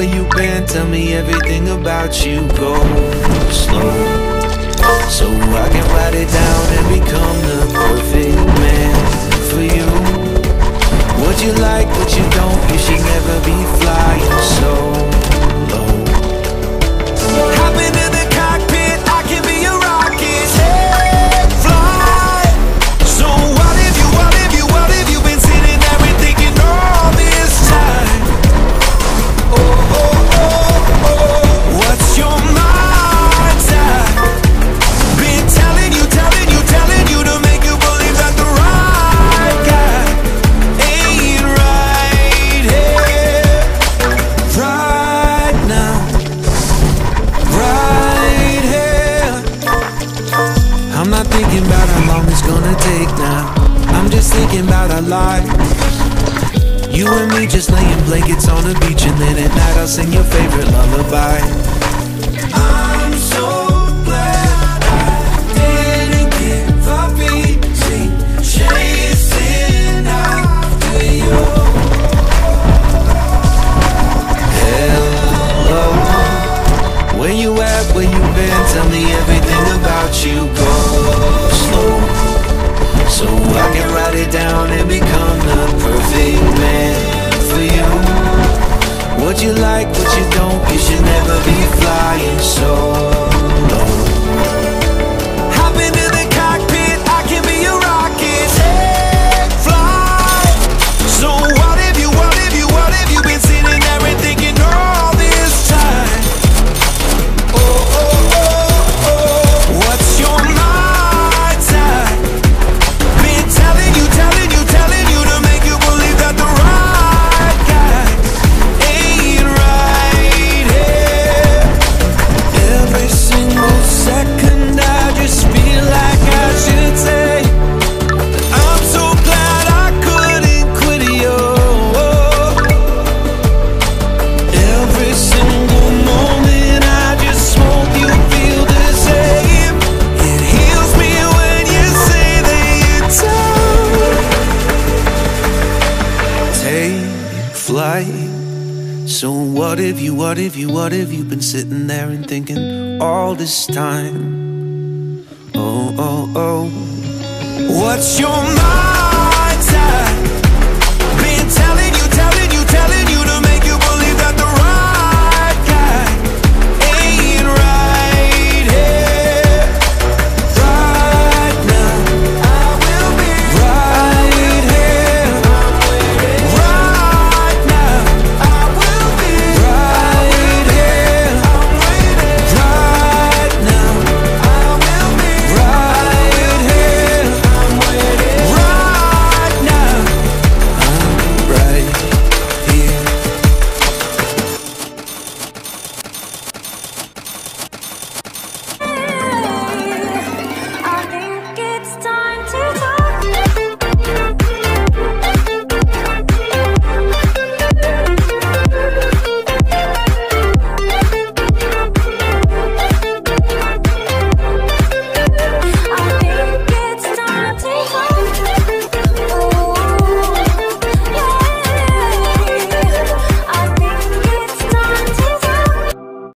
Where you been? Tell me everything about you. Go slow, so I can write it down and become the perfect man for you. What you like, what you don't, you should never our. You and me just laying blankets on the beach, and then at night I'll sing your favorite lullaby. I'm so glad I didn't give up easy, chasing after you. Hello, where you at? Where you been? Tell me you don't, you should never be flying so Flight. So what if you, what if you, what if you've been sitting there and thinking all this time? Oh, oh, oh. What's your mind's at?